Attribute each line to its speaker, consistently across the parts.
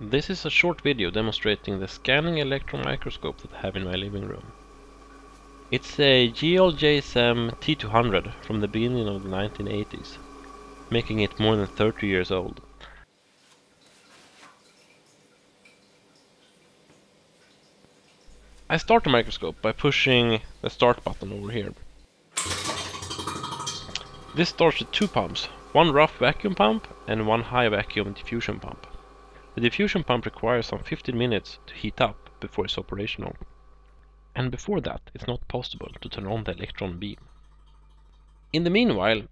Speaker 1: This is a short video demonstrating the scanning electron microscope that I have in my living room. It's a JEOL JSM T200 from the beginning of the 1980s, making it more than 30 years old. I start the microscope by pushing the start button over here. This starts with two pumps, one rough vacuum pump and one high vacuum diffusion pump. The diffusion pump requires some 15 minutes to heat up before it's operational. And before that, it's not possible to turn on the electron beam. In the meanwhile,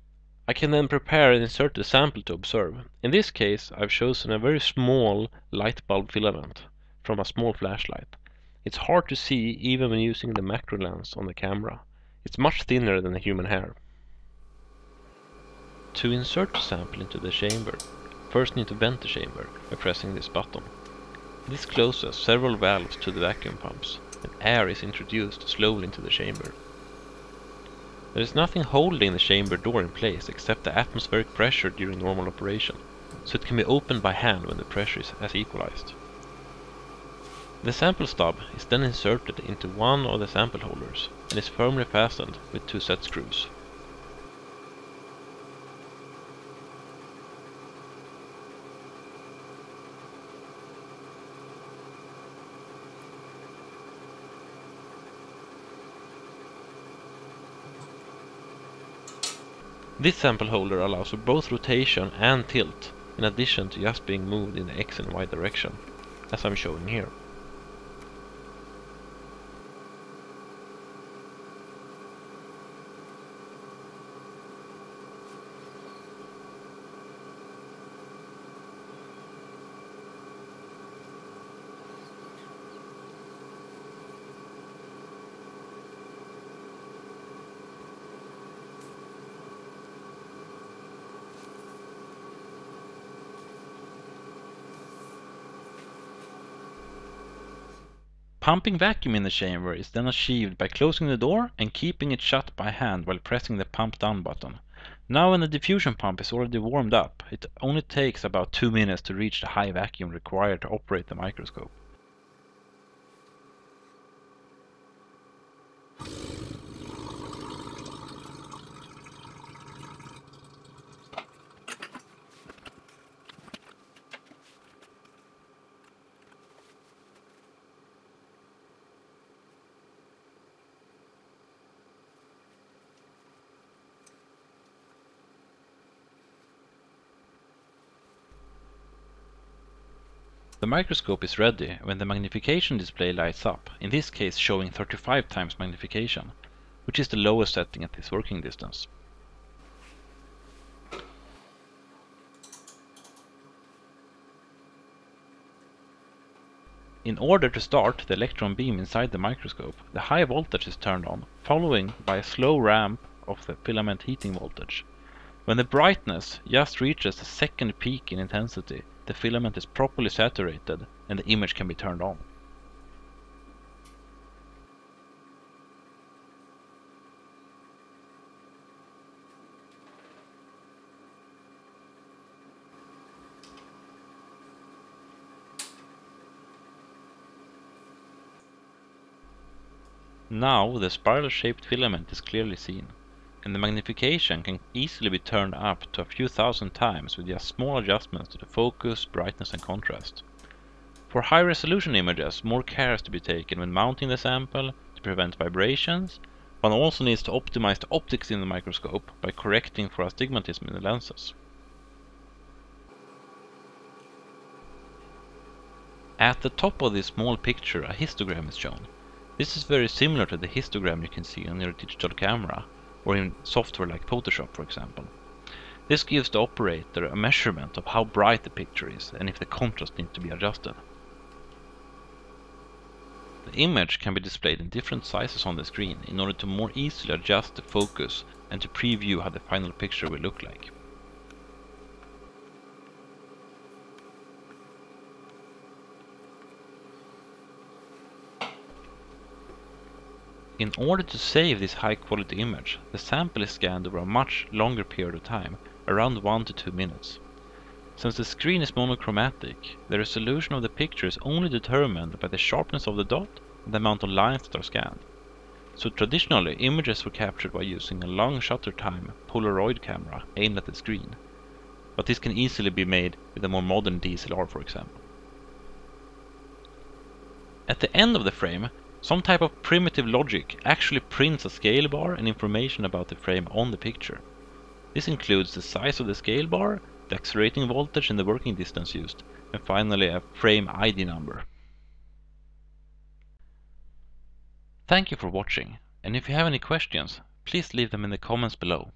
Speaker 1: I can then prepare and insert the sample to observe. In this case, I've chosen a very small light bulb filament from a small flashlight. It's hard to see even when using the macro lens on the camera. It's much thinner than a human hair. To insert the sample into the chamber, first need to vent the chamber by pressing this button. This closes several valves to the vacuum pumps and air is introduced slowly into the chamber. There is nothing holding the chamber door in place except the atmospheric pressure during normal operation, so it can be opened by hand when the pressure is as equalized. The sample stub is then inserted into one of the sample holders and is firmly fastened with two set screws. This sample holder allows for both rotation and tilt, in addition to just being moved in the X and Y direction, as I'm showing here. Pumping vacuum in the chamber is then achieved by closing the door and keeping it shut by hand while pressing the pump down button. Now when the diffusion pump is already warmed up, it only takes about 2 minutes to reach the high vacuum required to operate the microscope. The microscope is ready when the magnification display lights up, in this case showing 35 times magnification, which is the lowest setting at this working distance. In order to start the electron beam inside the microscope, the high voltage is turned on, following by a slow ramp of the filament heating voltage. When the brightness just reaches the second peak in intensity, the filament is properly saturated and the image can be turned on. Now the spiral-shaped filament is clearly seen and the magnification can easily be turned up to a few thousand times with just small adjustments to the focus, brightness and contrast. For high resolution images, more care has to be taken when mounting the sample to prevent vibrations. One also needs to optimize the optics in the microscope by correcting for astigmatism in the lenses. At the top of this small picture a histogram is shown. This is very similar to the histogram you can see on your digital camera, or in software like Photoshop for example. This gives the operator a measurement of how bright the picture is and if the contrast needs to be adjusted. The image can be displayed in different sizes on the screen in order to more easily adjust the focus and to preview how the final picture will look like. In order to save this high quality image, the sample is scanned over a much longer period of time, around 1 to 2 minutes. Since the screen is monochromatic, the resolution of the picture is only determined by the sharpness of the dot and the amount of lines that are scanned. So traditionally, images were captured by using a long shutter time Polaroid camera aimed at the screen. But this can easily be made with a more modern DSLR for example. At the end of the frame, some type of primitive logic actually prints a scale bar and information about the frame on the picture. This includes the size of the scale bar, the accelerating voltage and the working distance used, and finally a frame ID number. Thank you for watching, and if you have any questions, please leave them in the comments below.